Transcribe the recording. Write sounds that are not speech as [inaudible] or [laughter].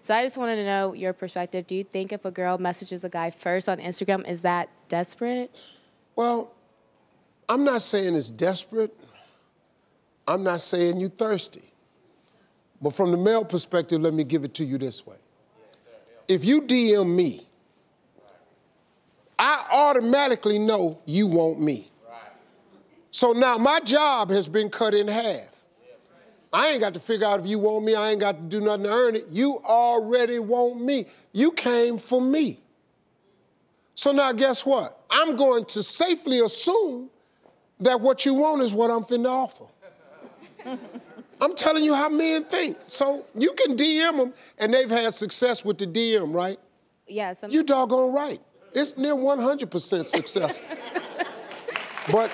So I just wanted to know your perspective. Do you think if a girl messages a guy first on Instagram, is that desperate? Well, I'm not saying it's desperate. I'm not saying you're thirsty. But from the male perspective, let me give it to you this way. If you DM me, I automatically know you want me. So now my job has been cut in half. I ain't got to figure out if you want me, I ain't got to do nothing to earn it. You already want me. You came for me. So now guess what? I'm going to safely assume that what you want is what I'm finna offer. [laughs] I'm telling you how men think. So you can DM them, and they've had success with the DM, right? Yeah. Some- You doggone right. It's near 100% successful. [laughs] but